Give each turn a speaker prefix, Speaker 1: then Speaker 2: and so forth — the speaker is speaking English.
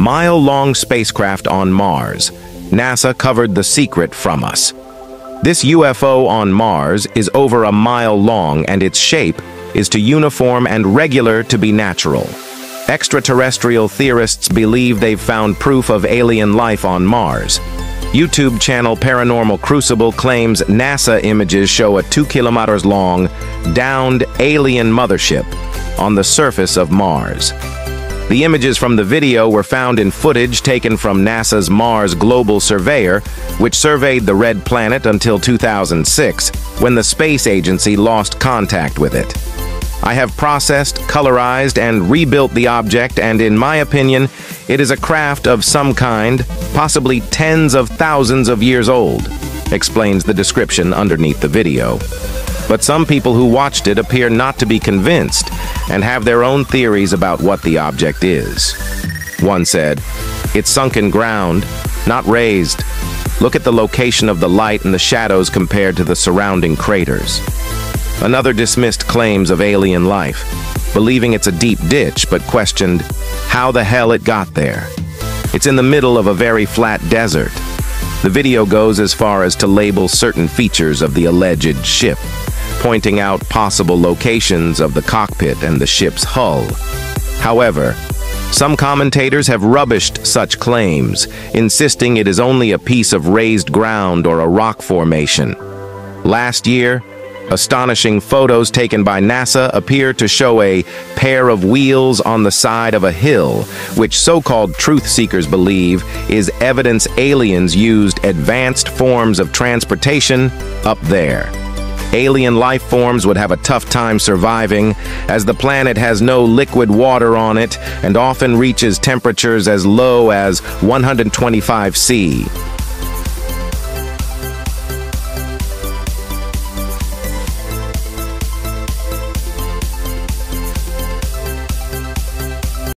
Speaker 1: Mile-long spacecraft on Mars. NASA covered the secret from us. This UFO on Mars is over a mile long and its shape is too uniform and regular to be natural. Extraterrestrial theorists believe they've found proof of alien life on Mars. YouTube channel Paranormal Crucible claims NASA images show a two kilometers long, downed alien mothership on the surface of Mars. The images from the video were found in footage taken from NASA's Mars Global Surveyor, which surveyed the red planet until 2006, when the space agency lost contact with it. I have processed, colorized, and rebuilt the object, and in my opinion, it is a craft of some kind, possibly tens of thousands of years old, explains the description underneath the video. But some people who watched it appear not to be convinced and have their own theories about what the object is. One said, It's sunken ground, not raised. Look at the location of the light and the shadows compared to the surrounding craters. Another dismissed claims of alien life, believing it's a deep ditch, but questioned how the hell it got there. It's in the middle of a very flat desert. The video goes as far as to label certain features of the alleged ship pointing out possible locations of the cockpit and the ship's hull. However, some commentators have rubbished such claims, insisting it is only a piece of raised ground or a rock formation. Last year, astonishing photos taken by NASA appear to show a pair of wheels on the side of a hill, which so-called truth seekers believe is evidence aliens used advanced forms of transportation up there alien life forms would have a tough time surviving, as the planet has no liquid water on it and often reaches temperatures as low as 125 C.